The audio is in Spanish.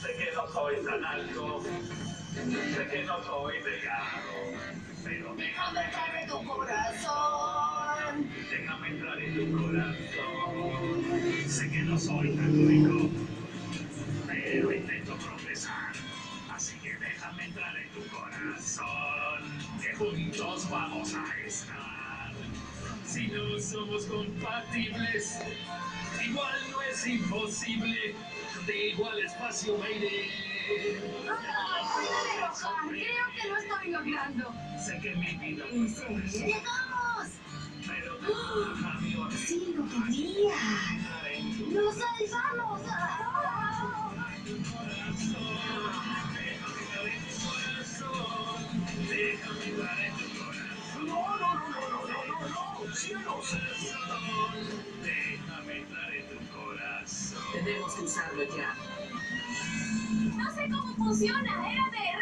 Sé que no soy tan alto, sé que no soy delgado, pero Déjame entrar en tu corazón. déjame entrar en tu corazón. Sé que no soy tan rico, pero intento progresar. Así que déjame entrar en tu corazón, que juntos vamos a estar. Si no somos compatibles, igual no es imposible. De igual espacio. Cuídate, Rohan. Creo que lo estoy logrando. Sé que mi vida ¡Llegamos! pero Sí, lo quería. entrar en tu ¡Nos salvamos! ¡Ah! Déjame entrar en tu corazón. No, no, no, no, no, no, no, no, cielos. Que usarlo ya. No sé cómo funciona. Era de